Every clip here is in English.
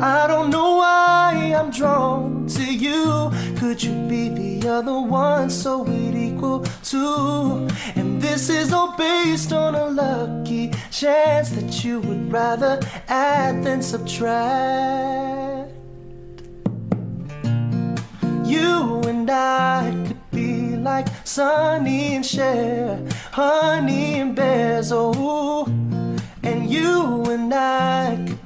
I don't know why I'm drawn to you. Could you be the other one so we'd equal two? And this is all based on a lucky chance that you would rather add than subtract. You and I could be like Sonny and Cher, honey and bears, oh. And you and I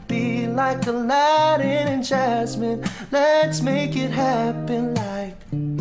be like Aladdin and Jasmine. Let's make it happen like.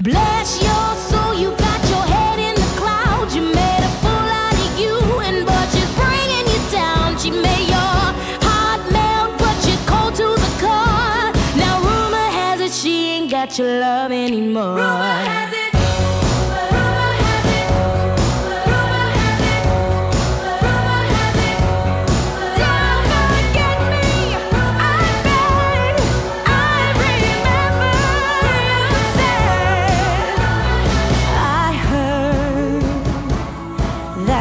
Bless your soul, you got your head in the clouds. You made a fool out of you, and but she's bringing you down. She made your heart melt, but you're cold to the core. Now rumor has it she ain't got your love anymore.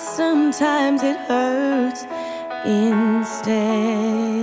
sometimes it hurts instead.